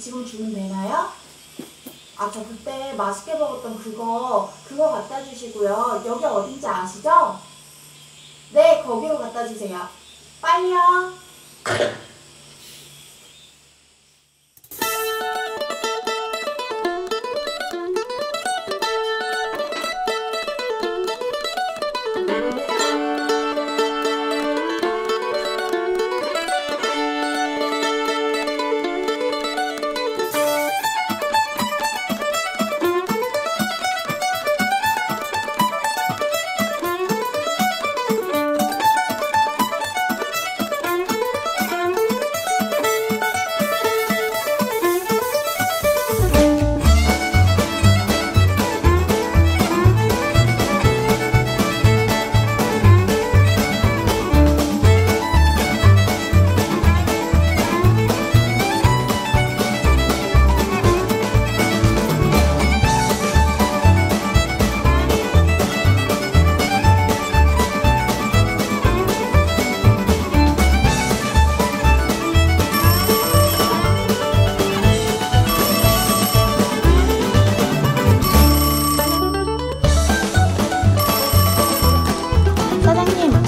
지금 주문 되나요? 아, 저 그때 맛있게 먹었던 그거, 그거 갖다 주시고요. 여기 어딘지 아시죠? 네, 거기로 갖다 주세요. 빨리요.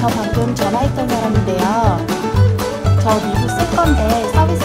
저 방금 전화했던 사람인데요. 저 리뷰 쓸 건데 서비스